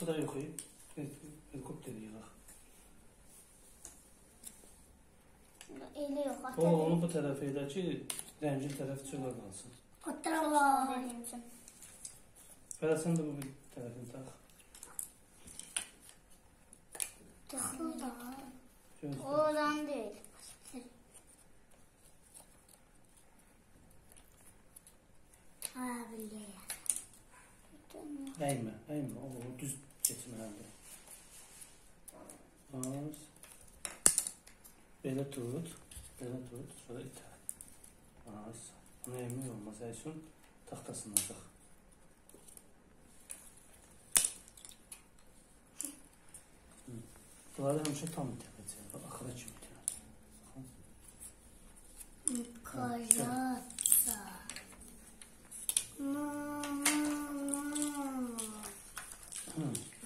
Bu da yuxuyu helikopter yığaq. Elə yox, O onu bu tərəfə edə ki, rəngin tərəf çölə qalsın. Tarafa verəcəm. Fərə sən də bu bir tərəfini tax. Taxılda. Gözlə. Oradan deyil. Ha, bilir. Əymə, əymə. O, o düz keçməlidir. Az. Belə tut. Belə tut. Sonra itə. Az. Bunu əmək olmaz. Əysun taxtasını tax. Hı. Bunları həmişə tam itələcək. Axıra kimi itələcək. Kayasa.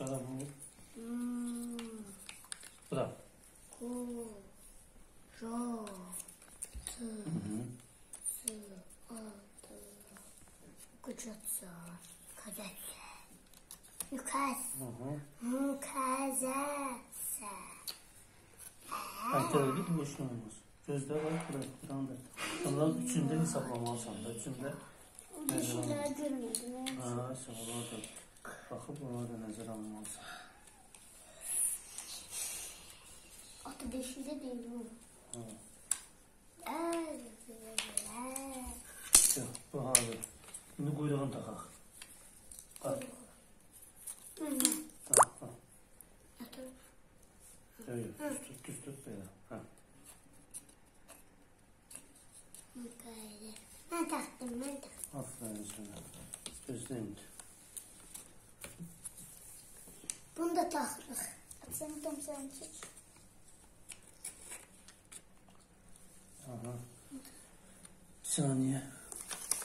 hı. Sonra bu. Hmm. Bura. Ku. Ro. Tı. Hı hı. Sı. Altı. Kucatsa. Kazatsa. Yukas. Hı hı. Mukazasa. Ertələ git boşuna olmaz. Gözlə var, buranı da. Onların üçündə hesablamalısan da, üçündə. Bir şeyler görmedim. Ha, sən ona da baxıb ona da nəzər almalısan. Atı bu. Ha. Ay, Yox, bu hazır. İndi quyruğunu taxaq. Bax, ha, ha. Yox, yox, tut, düz tut belə. Ha. Ben taktım, ben taktım. Aferin sənə. Gözlə indi. da taxırıq. Sən tam sən çək. Aha. Saniyə.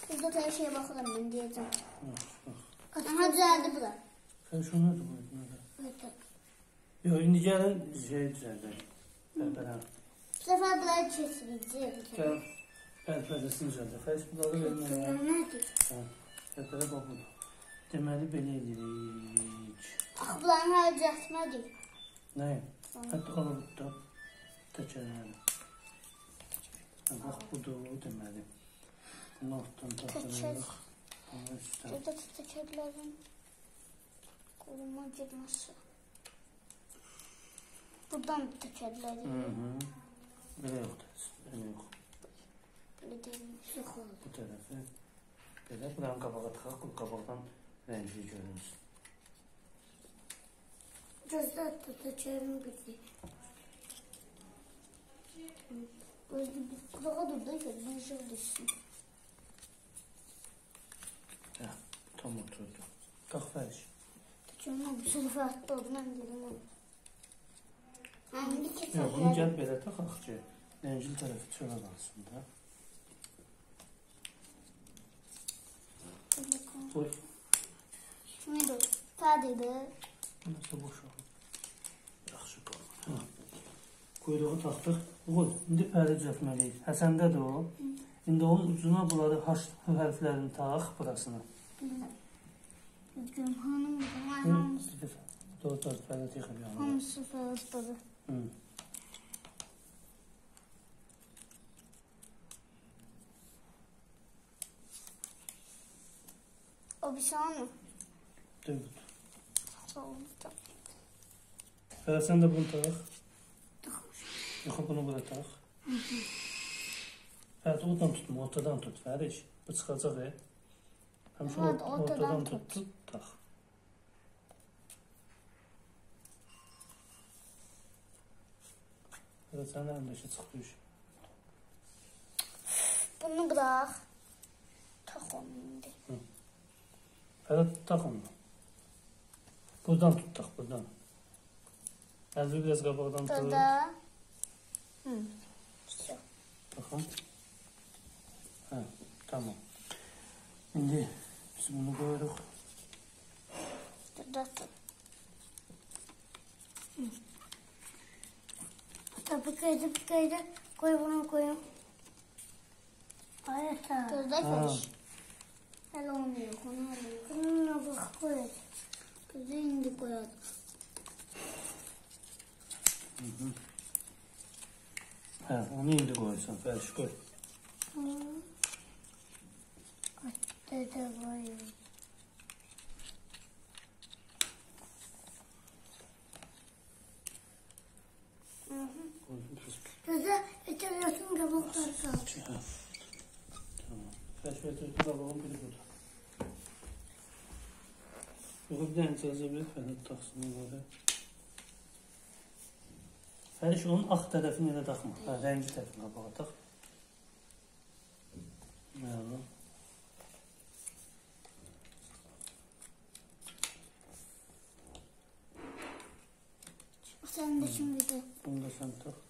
Burada hər şeyə baxıram mən deyəcəm. Bax, bax. Amma düzəldi bu da. Sən şunu da qoydun. Yox, indi gəlin şey düzəldək. Bərabər. Bu dəfə bunları keçirəcəyik. Gəl. Bərabərəsini düzəldək. Facebookda da vermək. Nədir? Hə. Bərabər bax bu. Deməli belə edirik. Kublanı acıtmadım. Nəyə? Hətta olur, da təkələrim. Bax, budur, o deməli. Bunu altdan taxırıq. Bunu üstdən. Burada təkələrin qoluma girməsi. Buradan təkələrim. Belə yoxdur, belə yox. Belə deyilmiş, yox olur. Bu tərəfi. Belə, buranın qabağa tıxaq, qabaqdan rəngli görünsün. Gözler tutacağım bizi. Böyle bir kulağa durdu ya bir şey düşsün. Hə, tam oturdu. Tax fəriş. Tutacağım bir sürü farklı oldu ben dedim onu. Yox, bunu gəl belə taxaq ki, rəngli tərəfi çölə qalsın da. Qoy, Şunu sadece Nasıl boş olur? Yaxşı qalır. Quyruğu taxdıq. Qoy, indi pərdə düzəltməliyik. Həsəndədir o. İndi onun ucuna bunları H hərflərini tax burasını. Özgürüm hanım hamısı. Doğru doğru pərdə texib yanına. hamısı fırladı. Hı. O bir soldu. Ya sen de bunu tak. Yox, bunu bura tak. Fərid, oradan tutma, ortadan tut, Fərid. Bu çıxacaq, e. Həmişə Fərid, ortadan tut, tut, tak. Fərid, sənin əlindəki çıxdı iş. Bunu bırax. Tak onu indi. Fərid, tak onu. Buradan tut tak buradan. Elini biraz qabaqdan tut. Burada. Hı. Şu. Bakın. Ha, tamam. Şimdi biz bunu koyduk. Burada tut. Hı. Tabii kaydı bir kaydı. Koy bunu koyun. Hayır tamam. Burada Ha. karış. Hele olmuyor. Onu alıyor. Bununla bak koy. Kızı indi koyalım. Ha, onu indi koysan Feriş koy. Hı. Dede. Hı hı. Kız. Dede içeriyorsun kabuklar kaldı. Tamam. Feriş götürdü qabağın biri Yok bir tane çözəbilir Ferhat taksın böyle. Feriş onun ağ tərəfini elə taxma. Ha, rəngi tərəfini qabağa tax. Məlu. Sen de şimdi de. Bunu da sən tax.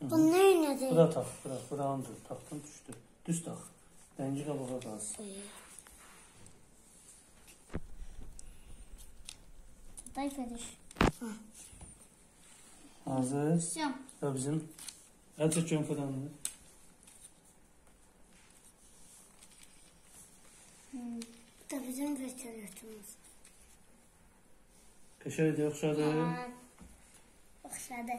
Bu ne ne Bura tax, bura, buranı dur. Taxtın düşdü. Düz tax. Rəngi qabağa qalsın. Дай karış. Hazır. Все. Və bizim əl çəkiyorum fırlanını. Bu da bizim veterinerimiz. Qəşəngdir, oxşadı. Oxşadı.